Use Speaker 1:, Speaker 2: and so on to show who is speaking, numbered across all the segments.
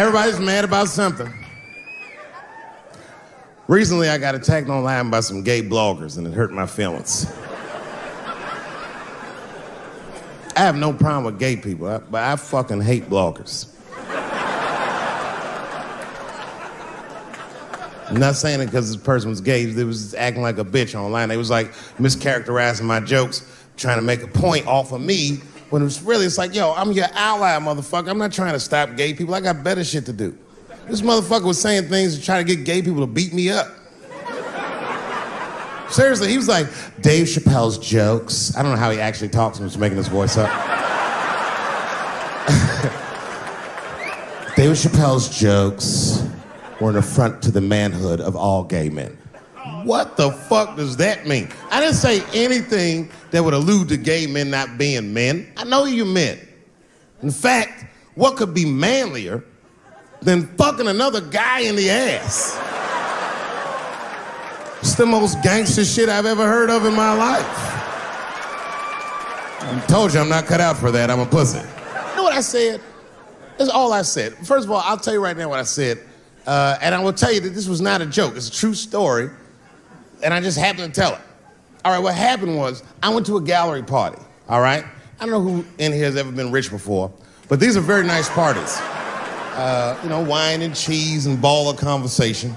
Speaker 1: Everybody's mad about something. Recently, I got attacked online by some gay bloggers, and it hurt my feelings. I have no problem with gay people, but I fucking hate bloggers. I'm not saying it because this person was gay. They was acting like a bitch online. They was like mischaracterizing my jokes, trying to make a point off of me. When it's really, it's like, yo, I'm your ally, motherfucker. I'm not trying to stop gay people. I got better shit to do. This motherfucker was saying things to try to get gay people to beat me up. Seriously, he was like, Dave Chappelle's jokes. I don't know how he actually talks, I'm just making his voice up. Dave Chappelle's jokes were an affront to the manhood of all gay men. What the fuck does that mean? I didn't say anything that would allude to gay men not being men. I know you men. In fact, what could be manlier than fucking another guy in the ass? It's the most gangster shit I've ever heard of in my life. I told you I'm not cut out for that. I'm a pussy. You know what I said? That's all I said. First of all, I'll tell you right now what I said. Uh, and I will tell you that this was not a joke. It's a true story. And I just happened to tell it. All right, what happened was I went to a gallery party. All right? I don't know who in here has ever been rich before, but these are very nice parties. Uh, you know, wine and cheese and ball of conversation.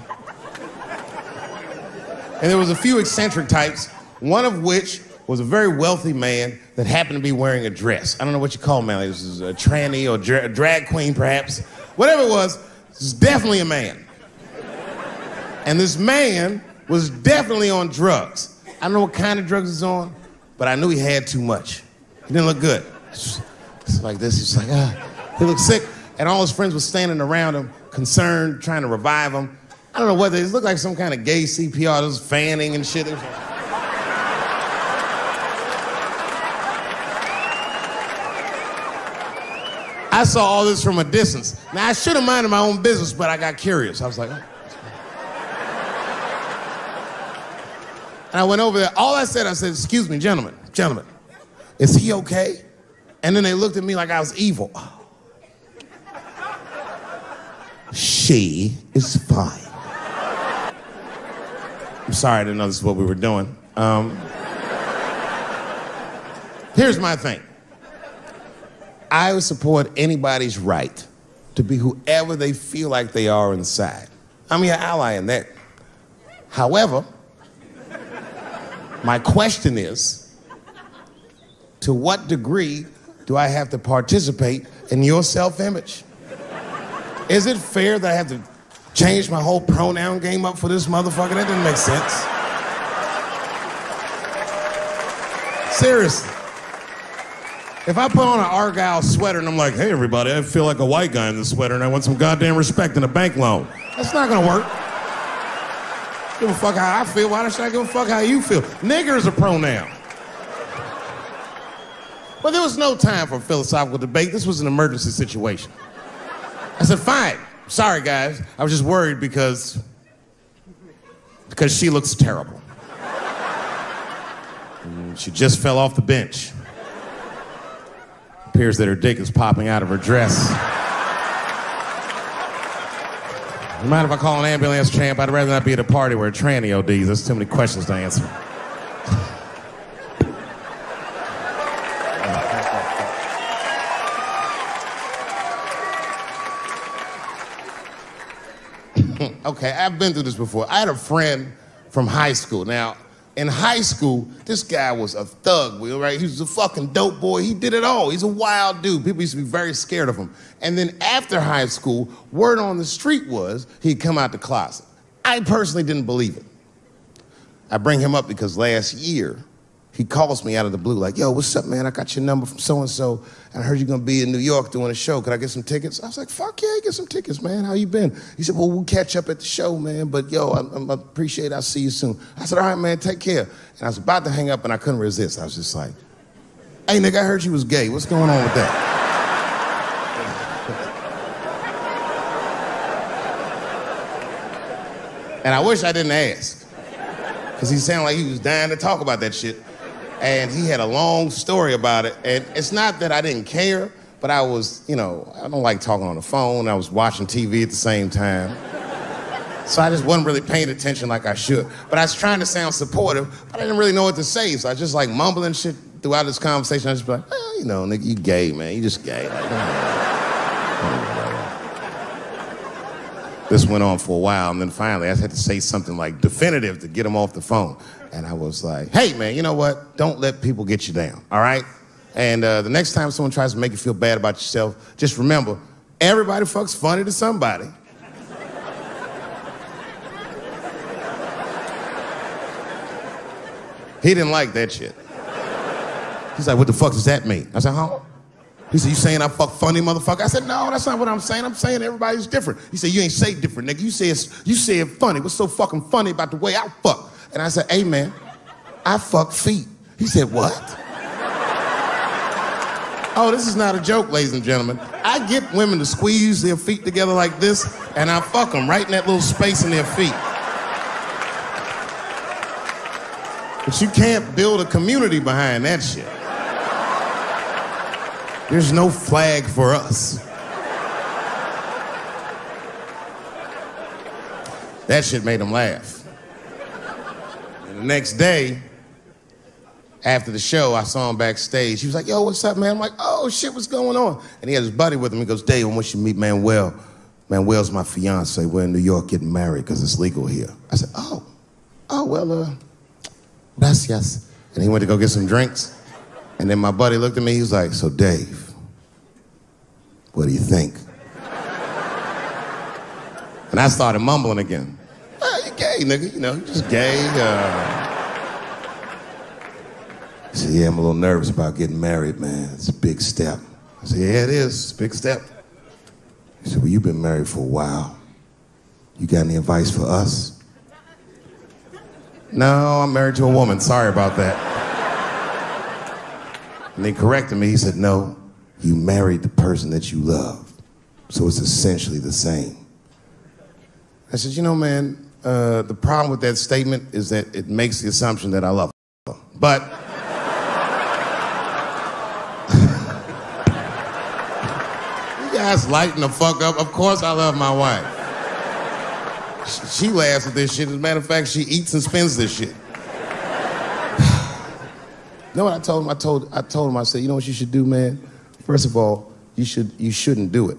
Speaker 1: And there was a few eccentric types, one of which was a very wealthy man that happened to be wearing a dress. I don't know what you call him, man. This is a tranny or dra- drag queen, perhaps. Whatever it was, this is definitely a man. And this man was definitely on drugs. I don't know what kind of drugs he's on, but I knew he had too much. He didn't look good. It's like this. He's like, ah, he looked sick. And all his friends were standing around him, concerned, trying to revive him. I don't know whether it looked like some kind of gay CPR. Was fanning and shit. I saw all this from a distance. Now, I should have minded my own business, but I got curious. I was like, oh. And I went over there. All I said, I said, excuse me, gentlemen, gentlemen, is he okay? And then they looked at me like I was evil. She is fine. I'm sorry, I didn't know this is what we were doing. Um, here's my thing. I would support anybody's right to be whoever they feel like they are inside. I'm your ally in that. However, my question is to what degree do I have to participate in your self image? Is it fair that I have to change my whole pronoun game up for this motherfucker? That didn't make sense. Seriously. If I put on an Argyle sweater and I'm like, hey, everybody, I feel like a white guy in this sweater and I want some goddamn respect and a bank loan, that's not gonna work. Give a fuck how I feel. Why should I give a fuck how you feel? Nigger is a pronoun. But there was no time for philosophical debate. This was an emergency situation. I said, fine. Sorry, guys. I was just worried because because she looks terrible. And she just fell off the bench appears that her dick is popping out of her dress. You mind if I call an ambulance, champ? I'd rather not be at a party where a tranny ODs. There's too many questions to answer. okay, I've been through this before. I had a friend from high school. Now, in high school, this guy was a thug, right? He was a fucking dope boy. He did it all. He's a wild dude. People used to be very scared of him. And then after high school, word on the street was he'd come out the closet. I personally didn't believe it. I bring him up because last year, he calls me out of the blue, like, yo, what's up, man? I got your number from so and so, and I heard you're gonna be in New York doing a show. Could I get some tickets? I was like, fuck yeah, get some tickets, man. How you been? He said, well, we'll catch up at the show, man. But yo, I, I appreciate. It. I'll see you soon. I said, all right, man, take care. And I was about to hang up, and I couldn't resist. I was just like, hey, nigga, I heard you was gay. What's going on with that? and I wish I didn't ask, because he sounded like he was dying to talk about that shit and he had a long story about it. And it's not that I didn't care, but I was, you know, I don't like talking on the phone. I was watching TV at the same time. So I just wasn't really paying attention like I should. But I was trying to sound supportive, but I didn't really know what to say. So I was just like mumbling shit throughout this conversation. I was just like, you know, nigga, you gay, man. You just gay. Like, this went on for a while, and then finally I had to say something like definitive to get him off the phone. And I was like, hey, man, you know what? Don't let people get you down, all right? And uh, the next time someone tries to make you feel bad about yourself, just remember everybody fucks funny to somebody. He didn't like that shit. He's like, what the fuck does that mean? I said, huh? He said, you saying I fuck funny, motherfucker? I said, no, that's not what I'm saying. I'm saying everybody's different. He said, you ain't say different, nigga. You say it's, you say it funny. What's so fucking funny about the way I fuck? And I said, hey, man, I fuck feet. He said, what? oh, this is not a joke, ladies and gentlemen. I get women to squeeze their feet together like this, and I fuck them right in that little space in their feet. But you can't build a community behind that shit. There's no flag for us. That shit made him laugh. And the next day, after the show, I saw him backstage. He was like, yo, what's up, man? I'm like, oh, shit, what's going on? And he had his buddy with him. He goes, Dave, I want you to meet Manuel. Manuel's my fiance. We're in New York getting married because it's legal here. I said, oh, oh, well, uh, gracias. And he went to go get some drinks. And then my buddy looked at me, he was like, So, Dave, what do you think? And I started mumbling again. Oh, you gay, nigga, you know, just gay. Uh... He said, Yeah, I'm a little nervous about getting married, man. It's a big step. I said, Yeah, it is. Big step. He said, Well, you've been married for a while. You got any advice for us? No, I'm married to a woman. Sorry about that. And they corrected me. He said, No, you married the person that you love. So it's essentially the same. I said, You know, man, uh, the problem with that statement is that it makes the assumption that I love her. But. you guys lighten the fuck up. Of course, I love my wife. She laughs at this shit. As a matter of fact, she eats and spends this shit. You know what I told him? I told I told him I said, you know what you should do, man. First of all, you should you shouldn't do it.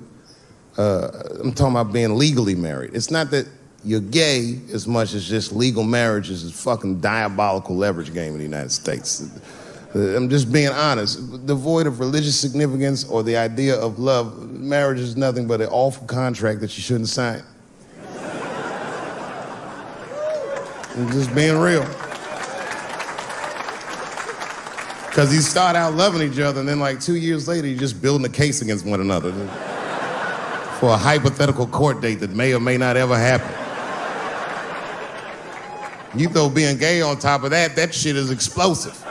Speaker 1: Uh, I'm talking about being legally married. It's not that you're gay as much as just legal marriage is a fucking diabolical leverage game in the United States. Uh, I'm just being honest. Devoid of religious significance or the idea of love, marriage is nothing but an awful contract that you shouldn't sign. I'm just being real. Because you start out loving each other, and then like two years later, you're just building a case against one another for a hypothetical court date that may or may not ever happen. You throw being gay on top of that, that shit is explosive.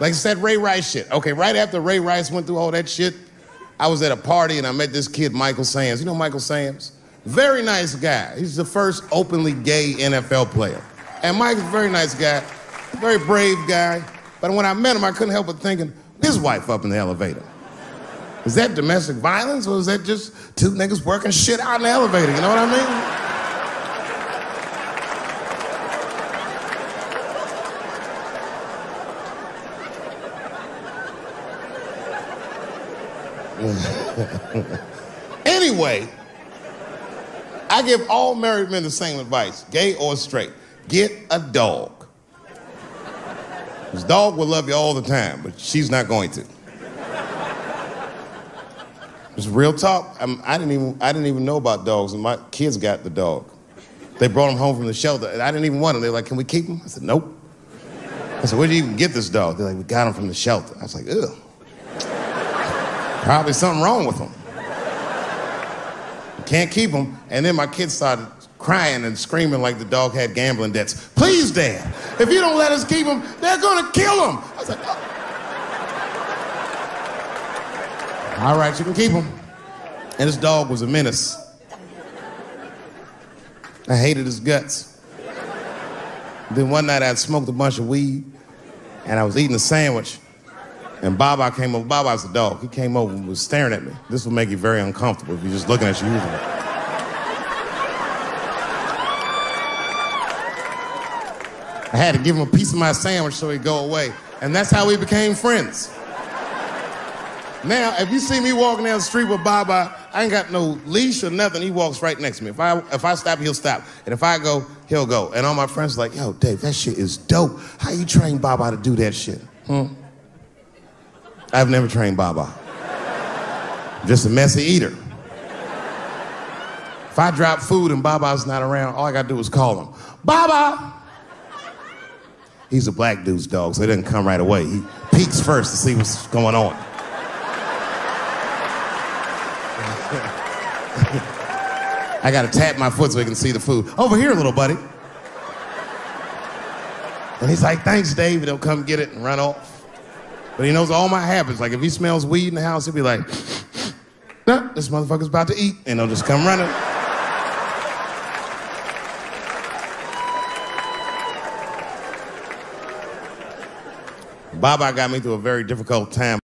Speaker 1: Like I said, Ray Rice shit. Okay, right after Ray Rice went through all that shit, I was at a party and I met this kid, Michael Samms. You know Michael Samms? Very nice guy. He's the first openly gay NFL player. And Mike's a very nice guy, very brave guy. But when I met him, I couldn't help but thinking, his wife up in the elevator. Is that domestic violence or is that just two niggas working shit out in the elevator? You know what I mean? anyway, I give all married men the same advice, gay or straight. Get a dog. This dog will love you all the time, but she's not going to. It's real talk. I'm, I didn't even I didn't even know about dogs, and my kids got the dog. They brought him home from the shelter, and I didn't even want him. They're like, "Can we keep him?" I said, "Nope." I said, "Where'd you even get this dog?" They're like, "We got him from the shelter." I was like, "Ugh." Probably something wrong with him. Can't keep him. And then my kids started crying and screaming like the dog had gambling debts. Please, Dad, if you don't let us keep him, they're gonna kill him. I like, oh. All right, you can keep him. And this dog was a menace. I hated his guts. Then one night I'd smoked a bunch of weed and I was eating a sandwich. And Baba came over. Baba's a dog. He came over and was staring at me. This will make you very uncomfortable if you're just looking at you I had to give him a piece of my sandwich so he'd go away. And that's how we became friends. Now, if you see me walking down the street with Baba, I ain't got no leash or nothing. He walks right next to me. If I if I stop, he'll stop. And if I go, he'll go. And all my friends are like, yo, Dave, that shit is dope. How you train Baba to do that shit? Hmm? I've never trained Baba. Just a messy eater. If I drop food and Baba's not around, all I gotta do is call him. Baba! He's a black dude's dog, so he doesn't come right away. He peeks first to see what's going on. I gotta tap my foot so he can see the food. Over here, little buddy. And he's like, thanks, Dave. He'll come get it and run off. But he knows all my habits. Like if he smells weed in the house, he'll be like, nah, this motherfucker's about to eat. And he'll just come running. Baba got me through a very difficult time